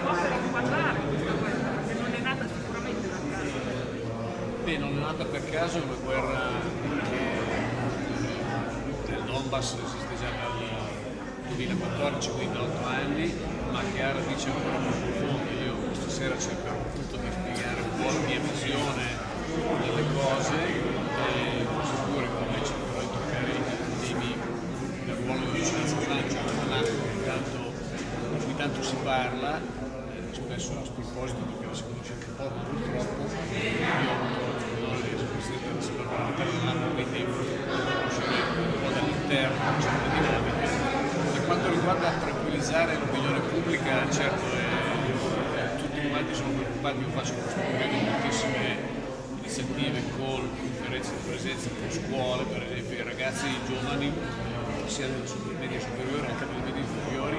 cosa di cui questa guerra, che non è nata sicuramente per caso. Beh, non è nata per caso, è una guerra che nel Donbass esiste già dal 2014, quindi da 8 anni, ma che ha radici ancora più profonde. Io questa sera cerco appunto di spiegare un po' la mia visione delle cose, eh, tanto si parla, eh, spesso a sproposito perché si conosce anche poco purtroppo. Io ho avuto essere presidente dell'Assemblea parlamentare dell'anno, quindi conoscere un po' dall'interno certe dinamiche. Per quanto riguarda tranquillizzare l'opinione pubblica, certo è, è, tutti quanti sono preoccupati, io faccio questo periodo moltissime iniziative con conferenze di presenza con scuole, per esempio i ragazzi giovani, sia nelle medie superiori che nelle medie inferiori,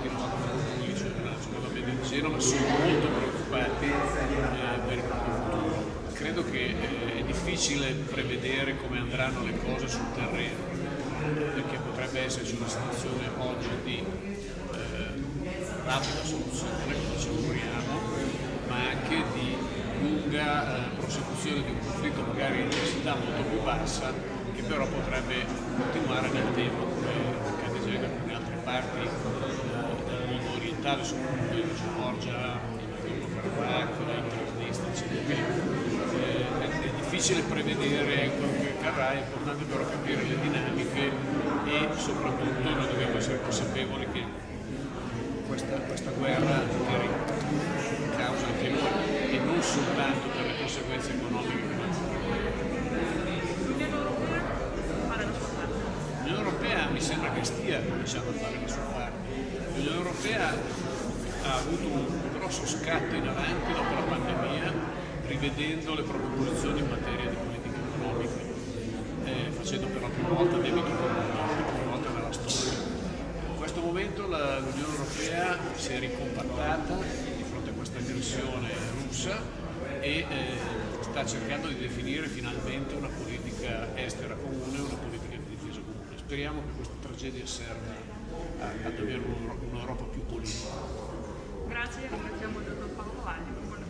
di nuovo un liceo della di Genova, sono molto preoccupati eh, per il proprio futuro. Credo che eh, è difficile prevedere come andranno le cose sul terreno, perché potrebbe esserci una situazione oggi di eh, rapida soluzione, come ci auguriamo, ma anche di lunga eh, prosecuzione di un conflitto magari a intensità molto più bassa che però potrebbe continuare nel tempo come accade già in alcune altre parti eh, del orientale, soprattutto in Georgia, in Nagorno-Karabakh, in Transnistria, eccetera. Eh, è difficile prevedere quello che accadrà, è importante però capire le dinamiche e soprattutto noi dobbiamo essere consapevoli che questa, questa guerra causa anche noi e non soltanto per le conseguenze economiche che L'Unione Europea mi sembra che stia cominciando a fare la sua parte. L'Unione Europea ha avuto un grosso scatto in avanti dopo la pandemia, rivedendo le proprie posizioni in materia di politica economica, eh, facendo per la prima volta debito comune, la prima volta nella storia. In questo momento l'Unione Europea si è ricompattata di fronte a questa aggressione russa e eh, sta cercando di definire finalmente una politica estera comune, una politica di difesa comune. Speriamo che questa tragedia serva a, ad avere un'Europa più politica. Grazie, ringraziamo il dottor Paolo Valli.